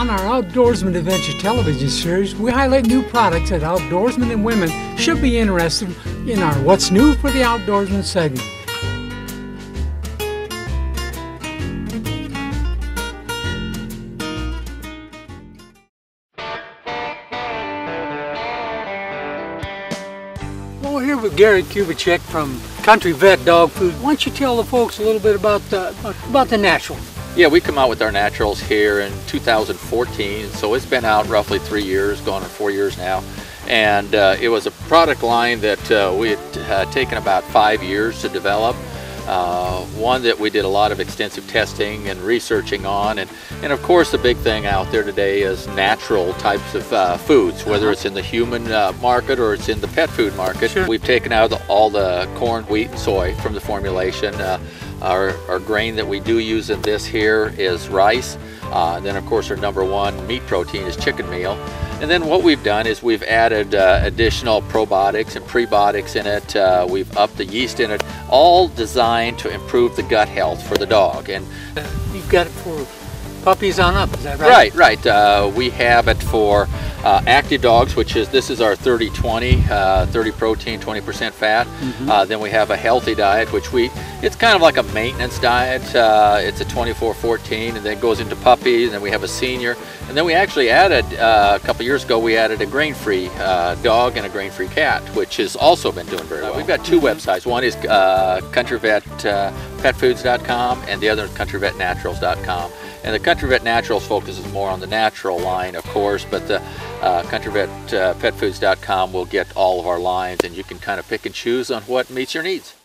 On our Outdoorsman Adventure television series, we highlight new products that outdoorsmen and women should be interested in our What's New for the Outdoorsman segment. Well, we're here with Gary Kubicek from Country Vet Dog Food. Why don't you tell the folks a little bit about the, about the natural? Yeah, we come out with our naturals here in 2014, so it's been out roughly three years, going on four years now. And uh, it was a product line that uh, we had uh, taken about five years to develop. Uh, one that we did a lot of extensive testing and researching on. And, and of course, the big thing out there today is natural types of uh, foods, whether Uh-huh. it's in the human uh, market or it's in the pet food market. Sure. We've taken out the, all the corn, wheat, and soy from the formulation. Uh, our, our grain that we do use in this here is rice. Uh, and then, of course, our number one meat protein is chicken meal. And then what we've done is we've added uh, additional probiotics and prebiotics in it. Uh, we've upped the yeast in it, all designed to improve the gut health for the dog. And You've got it for puppies on up, is that right? right, right. Uh, we have it for uh, active dogs, which is this is our 30-20, uh, 30 protein, 20% fat. Uh, then we have a healthy diet, which we it's kind of like a maintenance diet. Uh, it's a 24-14, and then it goes into puppies. And then we have a senior, and then we actually added uh, a couple years ago we added a grain-free uh, dog and a grain-free cat, which has also been doing very well. We've got 2 websites. One is uh, CountryVet uh, and the other is countryvetnaturals.com. And the Country Vet Naturals focuses more on the natural line, of course, but the uh, CountryVet uh, will get all of our lines, and you can kind of pick and choose on what meets your needs.